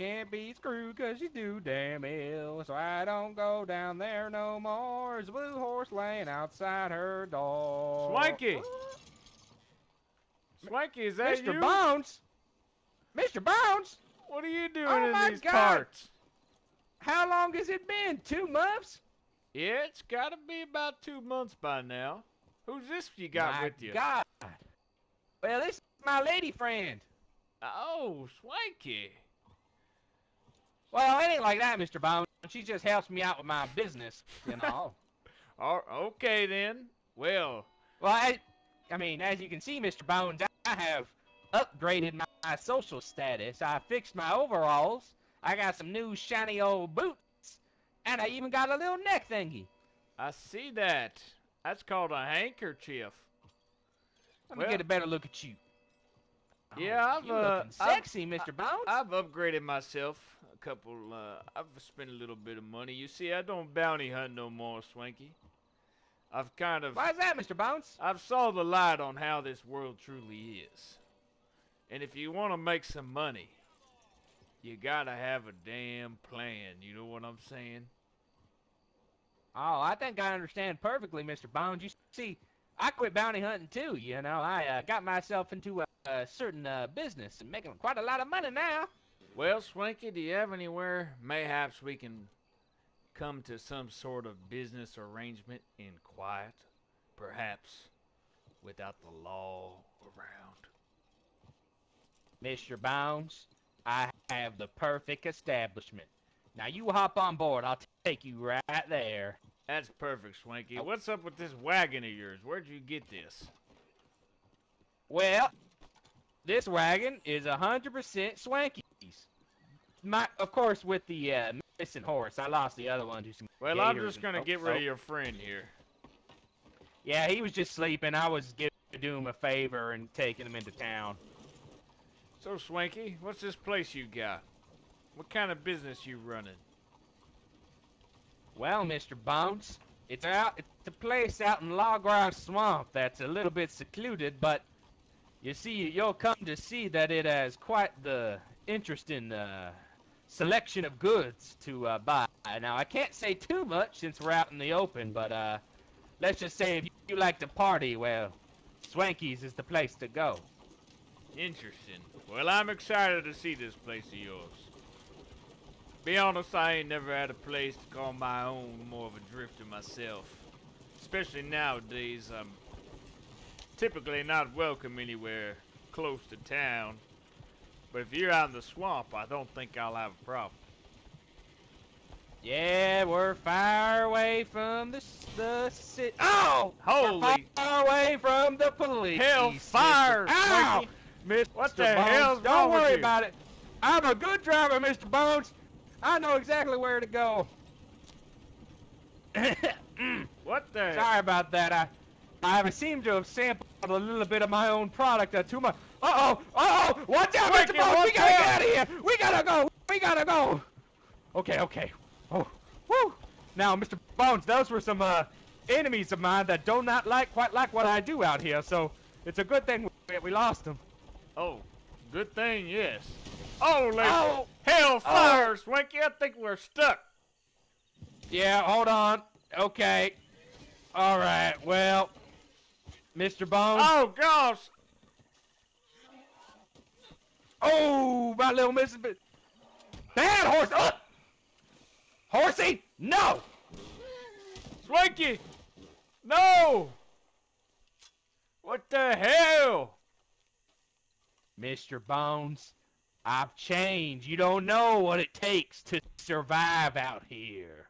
can't be screwed 'cause you do damn ill. So I don't go down there no more. There's a blue horse laying outside her door. Swanky! Swanky, is that Mr. you? Bones? Mr. Bones? What are you doing Oh in my these God. parts? How long has it been? Two months? Yeah, it's gotta be about two months by now. Who's this you got my with you? God. Well, this is my lady friend. Oh, Swanky. Well, it ain't like that, Mr. Bones. She just helps me out with my business, you know. Oh, okay then. Well, well, I, I mean, as you can see, Mr. Bones, I have upgraded my, my social status. I fixed my overalls. I got some new shiny old boots, and I even got a little neck thingy. I see that. That's called a handkerchief. Let me get a better look at you. Yeah, Oh, I've you uh, looking I've- sexy, Mr. Bones. I've upgraded myself couple. Uh, I've spent a little bit of money. You see, I don't bounty hunt no more, Swanky. I've kind of. Why is that, Mr. Bones? I've saw the light on how this world truly is. And if you want to make some money, you gotta have a damn plan. You know what I'm saying? Oh, I think I understand perfectly, Mr. Bones. You see, I quit bounty hunting too. You know, I uh, got myself into a, a certain uh, business and making quite a lot of money now. Well, Swanky, do you have anywhere mayhaps we can come to some sort of business arrangement in quiet? Perhaps without the law around. Mr. Bones, I have the perfect establishment. Now you hop on board. I'll take you right there. That's perfect, Swanky. Oh. What's up with this wagon of yours? Where'd you get this? Well, this wagon is a hundred percent Swanky's. My, of course, with the uh, missing horse. I lost the other one to some. Well, I'm just gonna get rid oh. of your friend here. Yeah, he was just sleeping. I was giving do him a favor and taking him into town. So, Swanky, what's this place you got? What kind of business you running? Well, Mr. Bones, it's out. It's a place out in Lagras Swamp that's a little bit secluded, but you see, you'll come to see that it has quite the interesting uh, selection of goods to uh, buy. Now, I can't say too much since we're out in the open, but uh, let's just say if you like to party, well, Swanky's is the place to go. Interesting. Well, I'm excited to see this place of yours. Be honest, I ain't never had a place to call my own, more of a drifter myself. Especially nowadays, I'm typically not welcome anywhere close to town. But if you're out in the swamp, I don't think I'll have a problem. Yeah, we're far away from the the city. Oh, Holy- We're far away from the police. Hellfire. Ow, Mr. What the Bones, hell's Don't worry about it. I'm a good driver, Mr. Bones. I know exactly where to go. What the? Sorry about that. I I seem to have sampled a little bit of my own product uh, too much. Uh oh! Uh oh! Watch out, Quick, Mr. Bones! We gotta get out. of here! We gotta go! We gotta go! Okay, okay. Oh, woo! Now, Mr. Bones, those were some uh, enemies of mine that do not like quite like what I do out here. So it's a good thing we, we lost them. Oh, good thing, yes. Holy Oh! hellfire, Swanky! I think we're stuck. Yeah, hold on. Okay. All right. Well, Mr. Bones. Oh gosh! Oh, my little Mrs. Bad horse. Oh! Horsey, no. Swanky! No! What the hell? Mr. Bones, I've changed. You don't know what it takes to survive out here.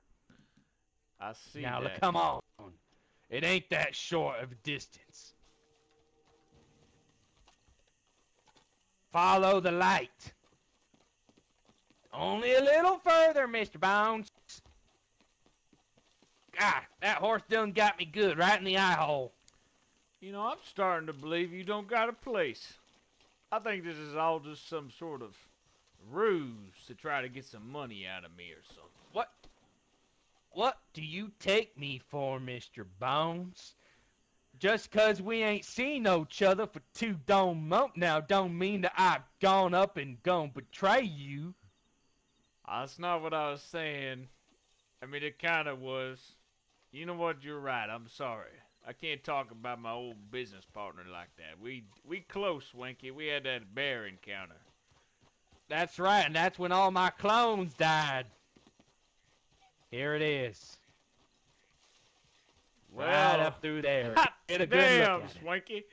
I see now, that. come on. It ain't that short of distance. Follow the light. Only a little further, Mr. Bones. God, that horse done got me good right in the eye hole. You know, I'm starting to believe you don't got a place. I think this is all just some sort of ruse to try to get some money out of me or something. What? Do you take me for, Mr. Bones? Just 'cause we ain't seen each other for two dome months now don't mean that I've gone up and gone betray you. Ah, that's not what I was saying. I mean, it kind of was. You know what? You're right. I'm sorry. I can't talk about my old business partner like that. We we close, Swanky. We had that bear encounter. That's right, and that's when all my clones died. Here it is. Well, right up through there. Get a good damn, look at it. Swanky.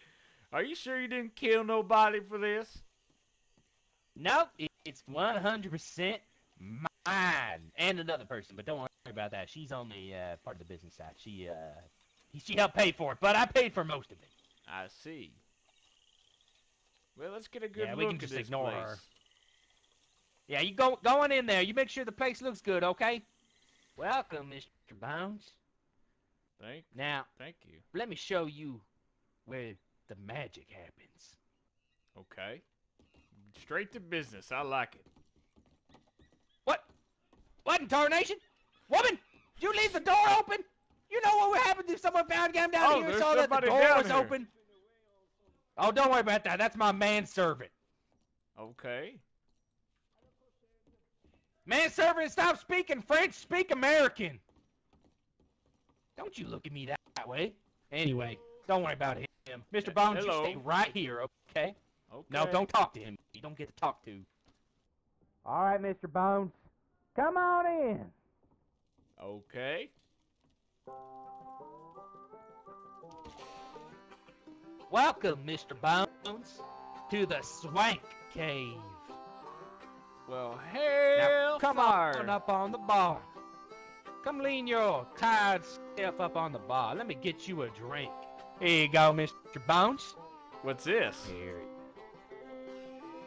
Are you sure you didn't kill nobody for this? Nope, it's 100% mine and another person, but don't worry about that. She's only uh, part of the business side. She uh, she helped pay for it, but I paid for most of it. I see. Well, let's get a good Yeah, look we can at just this ignore place. her. Yeah, you go going in there. You make sure the place looks good, okay? Welcome, Mr. Bones. Thank, Now, thank you. let me show you where the magic happens. Okay. Straight to business. I like it. What? What in tarnation? Woman, did you leave the door open? You know what would happen if someone found him down Oh, here and saw that the door was here. open? Oh, don't worry about that. That's my manservant. Okay. Manservant, stop speaking French. Speak American. Don't you look at me that, that way. Anyway, don't worry about him. Mr. Bones, Hello. you stay right here, okay? Okay. No, don't talk to him. You don't get to talk to. All right, Mr. Bones. Come on in. Okay. Welcome, Mr. Bones, to the Swank Cave. Well, Now, hell come fire. on up on the bar. Come lean your tired self up on the bar. Let me get you a drink. Here you go, Mr. Bounce. What's this? Here.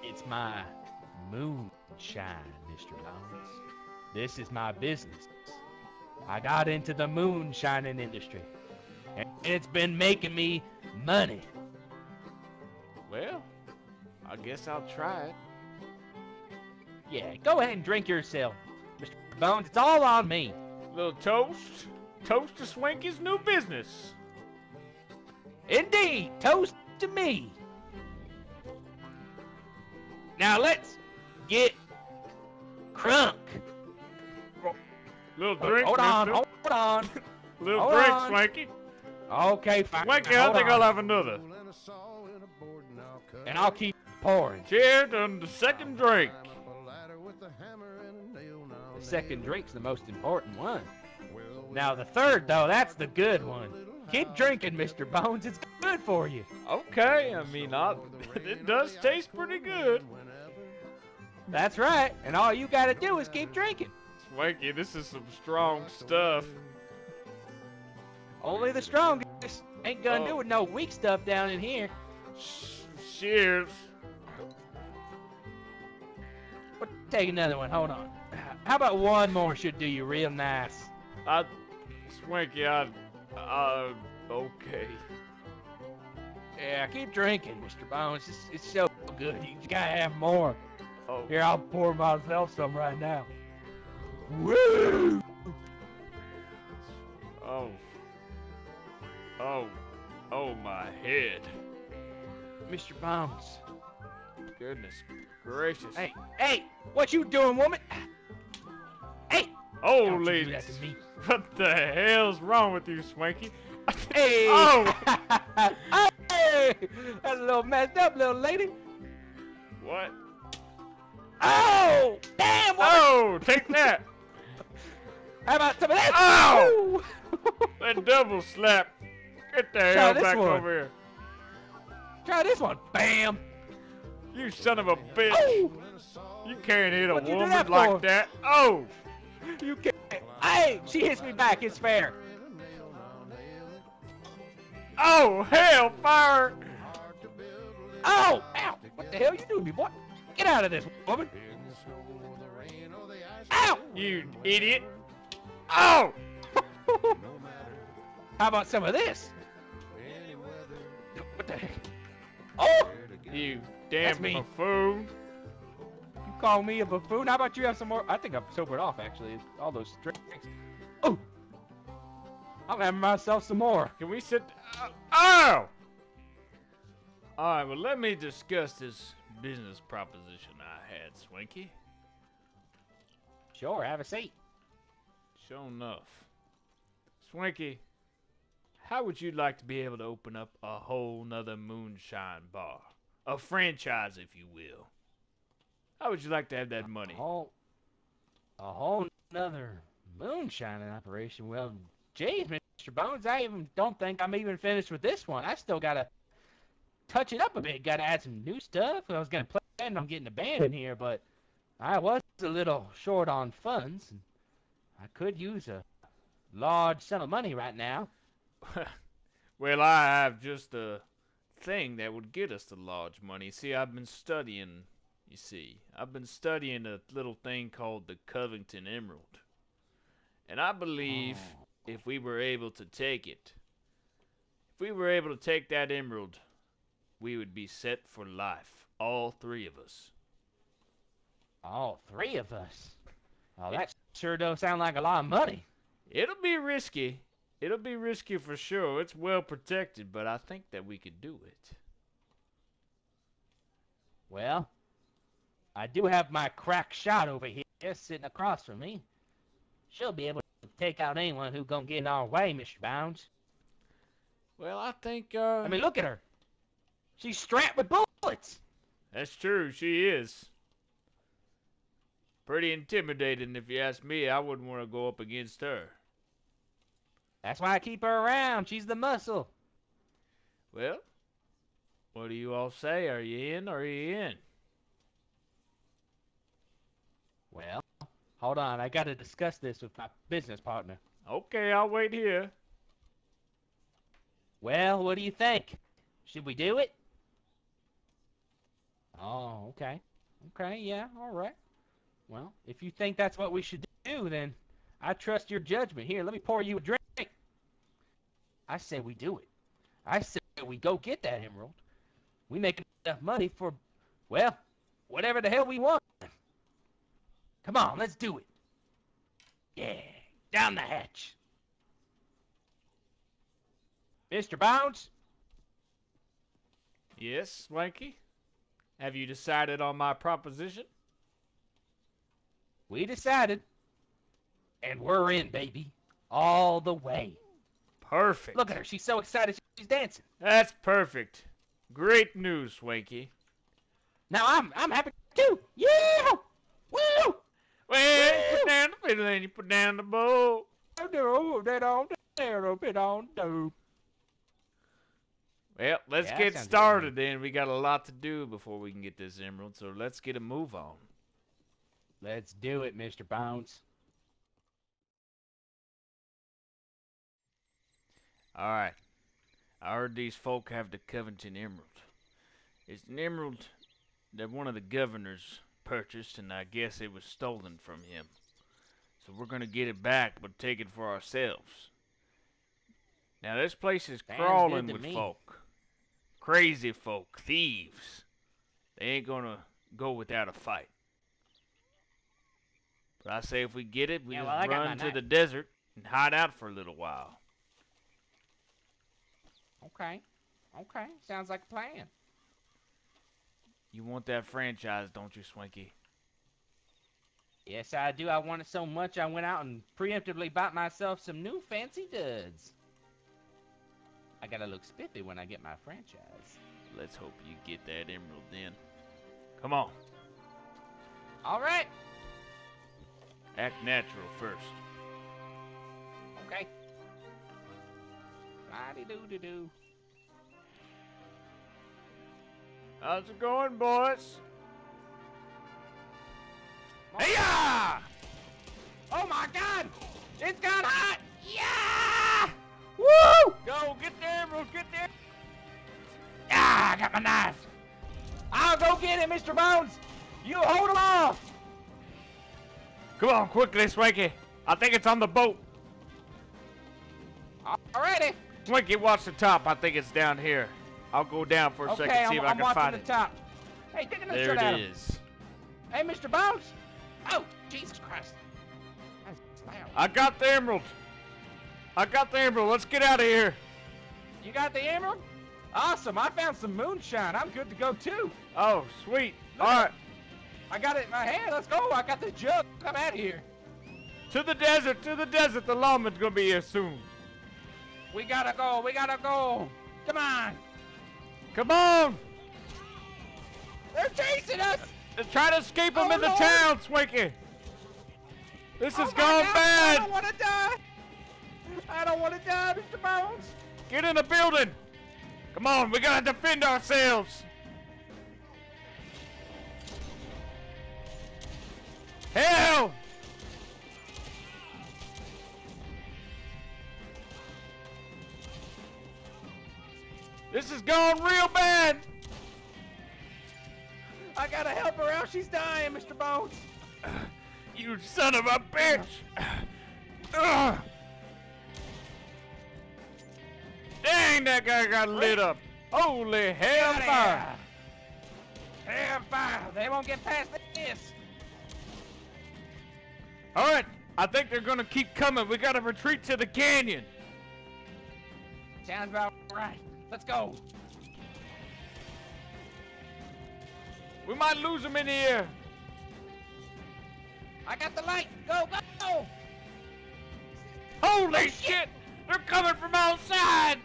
It's my moonshine, Mr. Bounce. This is my business. I got into the moonshining industry. And it's been making me money. Well, I guess I'll try it. Yeah, go ahead and drink yourself, Mr. Bones. It's all on me. Little toast. Toast to Swanky's new business. Indeed, toast to me. Now let's get crunk. Little drink, hold on, mister. hold on. Little hold drink, on. Swanky. Okay, fine. Swanky, Hold I think on. I'll have another. And I'll keep pouring. Cheers on the second drink. The second drink's the most important one. Now the third, though, that's the good one. Keep drinking, Mr. Bones. It's good for you. Okay, I mean, I, it does taste pretty good. That's right. And all you gotta do is keep drinking. Swanky, this is some strong stuff. Only the strongest. Ain't gonna Oh. do with no weak stuff down in here. Sh- Cheers. But take another one. Hold on. How about one more should do you real nice? I, Swanky, I, uh, okay. Yeah, keep drinking, Mr. Bones. It's, it's so good. You gotta have more. Oh, Here, I'll pour myself some right now. Woo! oh, oh, oh, my head. Mr. Bones. Goodness gracious. Hey, hey, what you doing, woman? Hey, don't you Holy, do that to me. what the hell's wrong with you, Swanky? Hey! Oh! hey! That's a little messed up, little lady. What? Oh! Damn! Woman. Oh, take that! How about some of that? Oh! That double slap. Get the Try hell back one. over here. Try this one. Bam! You son of a bitch. Oh! You can't hit a What'd woman that like that. Oh! You can't. Hey, she hits me back. It's fair. Oh, hell fire! Oh! Ow! What the hell you doing, me boy? Get out of this, woman. Ow! You idiot. Oh! How about some of this? What the heck? Oh! You damn buffoon. Call me a buffoon? How about you have some more? I think I'm sobered off, actually. All those drinks. Oh! I'm having myself some more. Can we sit? Uh, oh! Alright, well, let me discuss this business proposition I had, Swinky. Sure, have a seat. Sure enough. Swanky, how would you like to be able to open up a whole nother moonshine bar? A franchise, if you will. How would you like to have that money? A whole, a whole nother moonshining operation. Well, geez, Mr. Bones, I even don't think I'm even finished with this one. I still gotta touch it up a bit. Gotta add some new stuff. I was gonna plan on getting a band in here, but I was a little short on funds. And I could use a large sum of money right now. well, I have just a thing that would get us the large money. See, I've been studying, you see, I've been studying a little thing called the Covington Emerald. And I believe Oh. if we were able to take it, if we were able to take that emerald, we would be set for life. All three of us. All three of us. Oh, that sure does sound like a lot of money. It'll be risky. It'll be risky for sure. It's well protected, but I think that we could do it. Well, I do have my crack shot over here sitting across from me. She'll be able to take out anyone who's gonna get in our way, Mr. Bounds. Well, I think uh I mean, look at her. She's strapped with bullets. That's true, she is. Pretty intimidating if you ask me. I wouldn't want to go up against her. That's why I keep her around. She's the muscle. Well, what do you all say? Are you in or are you in? Well, hold on. I gotta discuss this with my business partner. Okay, I'll wait here. Well, what do you think? Should we do it? Oh, okay. Okay, yeah, all right. Well, if you think that's what we should do, then I trust your judgment. Here, let me pour you a drink. I say we do it. I say we go get that emerald. We make enough money for, well, whatever the hell we want. Come on, let's do it. Yeah, down the hatch. Mr. Bounds? Yes, Swanky? Have you decided on my proposition? We decided. And we're in, baby. All the way. Perfect. Look at her. She's so excited she's dancing. That's perfect. Great news, Swanky. Now I'm I'm happy too. Yeah! Woo! Well, put down the fiddle and you put down the bow. Do that on there a bit on do. Well, let's Yeah, get sounds good, started then. We got a lot to do before we can get this emerald, so let's get a move on. Let's do it, Mr. Bounce. Alright. I heard these folk have the Covington Emerald. It's an emerald that one of the governors purchased, and I guess it was stolen from him. So we're gonna get it back, but take it for ourselves. Now this place is Sounds crawling with me. folk. Crazy folk, thieves. They ain't gonna go without a fight. But I say if we get it, we Yeah, just my run to knife. the desert and hide out for a little while. Okay. Okay. Sounds like a plan. You want that franchise, don't you, Swanky? Yes, I do. I want it so much I went out and preemptively bought myself some new fancy duds. I gotta look spiffy when I get my franchise. Let's hope you get that emerald then. Come on, All right. act natural first. Okay. Righty doo doo doo. How's it going, boys? Hey Hey-ya! Oh my God! It's got hot! Yeah! Woo! Go get the emerald, get there! Ah! I got my knife. I'll go get it, Mr. Bones. You hold him off. Come on, quickly, Swanky. I think it's on the boat. Alrighty. Swanky, watch the top. I think it's down here. I'll go down for a Okay, second, see I'm, if I I'm can watching find the it. top. Hey, take another There shot at it him. is. Hey, Mr. Bones. Oh, Jesus Christ. I got the emerald. I got the emerald. Let's get out of here. You got the emerald? Awesome. I found some moonshine. I'm good to go too. Oh, sweet. Look All at. I got it in my hand. Let's go. I got the jug. I'm out of here. To the desert, to the desert. The lawman's gonna be here soon. We gotta go. We gotta go. Come on. Come on! They're chasing us. Uh, They're trying to escape them Oh, in the Lord. town, Swinky. This Oh my gone God, I don't want to die. I don't want to die, Mr. Bones. Get in the building. Come on, we gotta defend ourselves. Hell! This is gone real bad. I gotta help her out. She's dying, Mr. Bones. You son of a bitch! Dang, that guy got lit up. Holy hellfire. Outta fire! here. Hell fire. They won't get past this. All right, I think they're gonna keep coming. We gotta retreat to the canyon. Sounds about right. Let's go. We might lose them in the air. I got the light. Go, go. Holy shit! They're coming from all sides!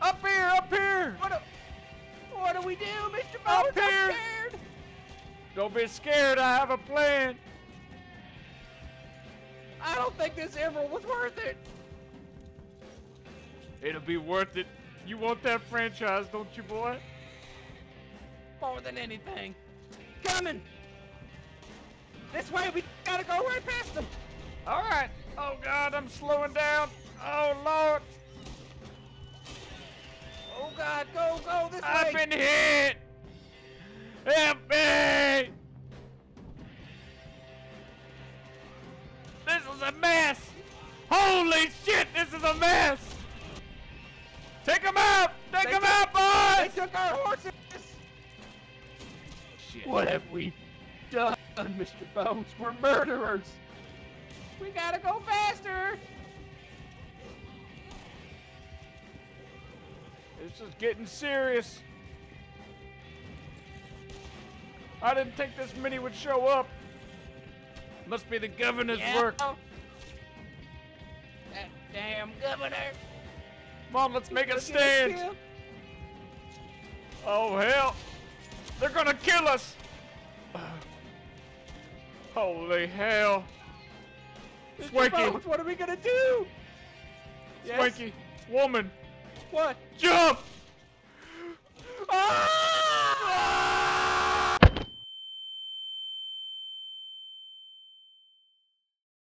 Up here, up here! What do, what do we do, Mr. Up Bones? I'm here. scared. Don't be scared, I have a plan. I don't think this emerald was worth it. It'll be worth it. You want that franchise, don't you, boy? More than anything. Coming. This way. We gotta go right past them. All right. Oh God, I'm slowing down. Oh Lord, Oh God, go, go this I've way. been hit. Help me! This is a mess. Holy shit, this is a mess. Take him out. Take They took- out, They took our horses. Shit. What have we done, Mr. Bones? We're murderers. We gotta go faster. This is getting serious. I didn't think this many would show up. Must be the governor's Yeah. work. That damn governor. Come on, let's make a Look at us stand. Oh hell! They're gonna kill us! Holy hell! Swanky, what are we gonna do? Yes? Swanky, woman, What? jump! Ah!